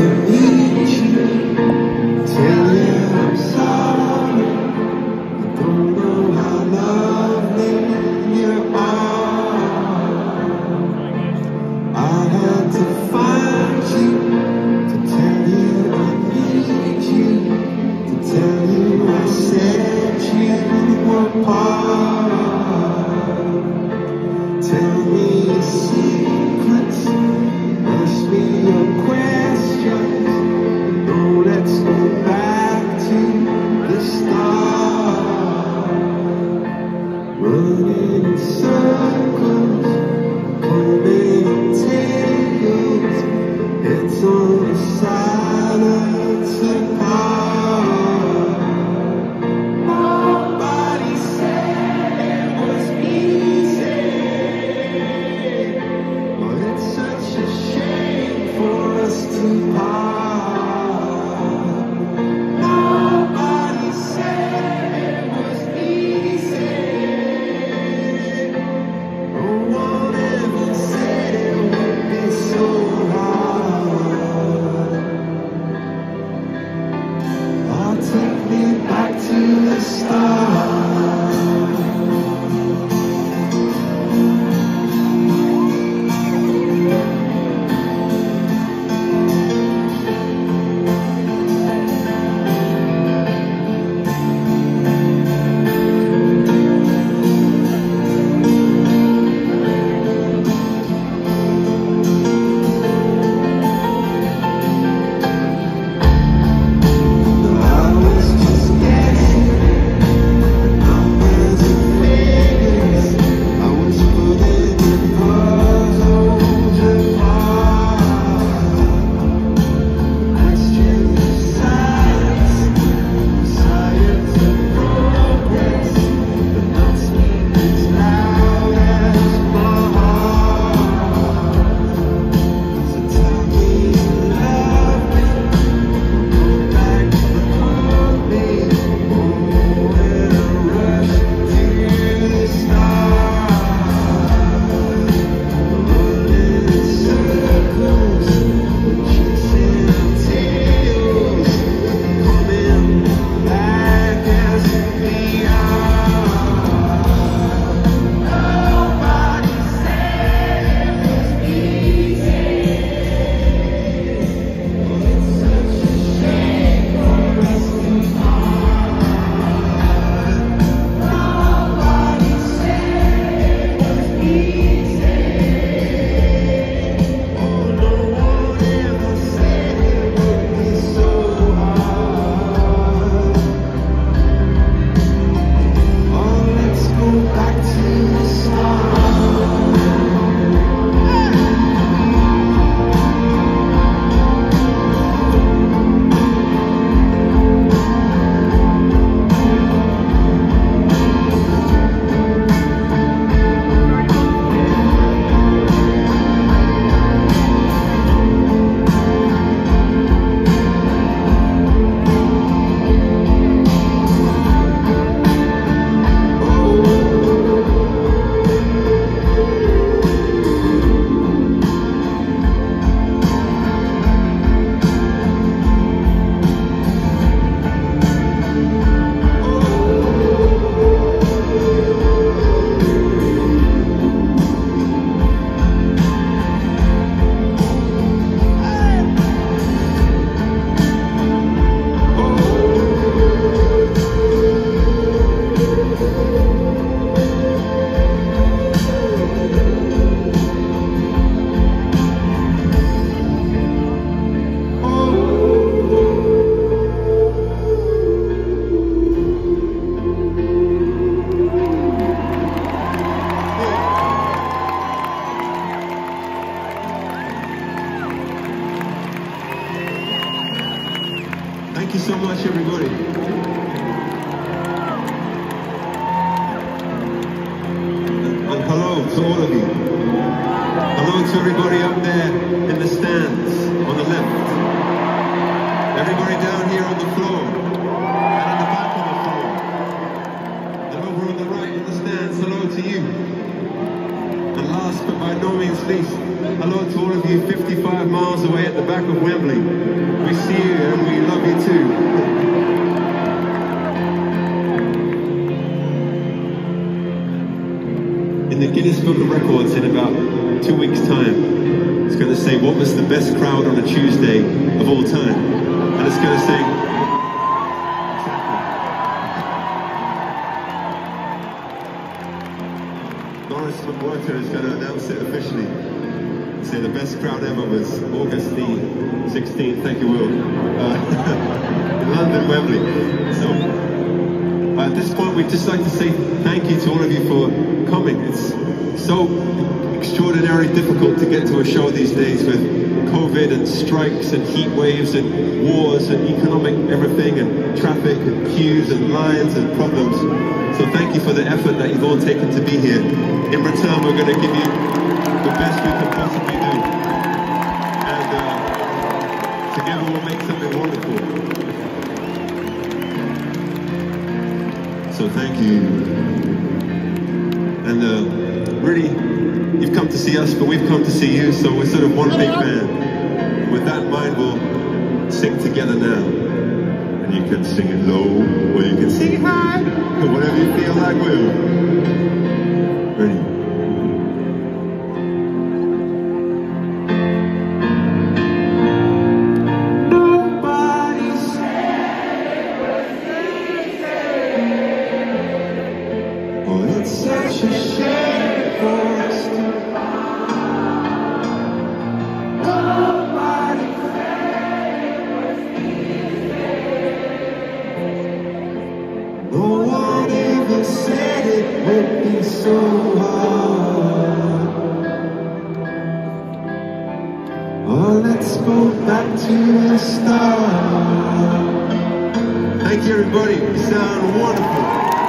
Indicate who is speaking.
Speaker 1: to me. Thank you so much, everybody. hello to all of you. Hello to everybody up there in the stands on the left. Everybody down here on the floor. Miles away at the back of Wembley. We see you and we love you too. In the Guinness Book of Records in about two weeks' time, it's going to say what was the best crowd on a Tuesday of all time. And it's going to say Lawrence McWhirter is going to announce it officially. Say the best crowd ever was August the 16th, thank you, Will, uh, in London, Wembley. So at this point, we'd just like to say thank you to all of you for coming. It's so extraordinarily difficult to get to a show these days with COVID and strikes and heat waves and wars and economic everything and traffic and queues and lines and problems. So thank you for the effort that you've all taken to be here. In return, we're going to give you the best we can possibly do. And uh, together we'll make something wonderful. So thank you. And uh, really, you've come to see us, but we've come to see you, so we're sort of one big band. With that in mind, we'll sing together now. And you can sing it low, or you can sing it high, or whatever you feel like, Will. So hard. Oh, let's go back to the start. Thank you, everybody. You sound wonderful.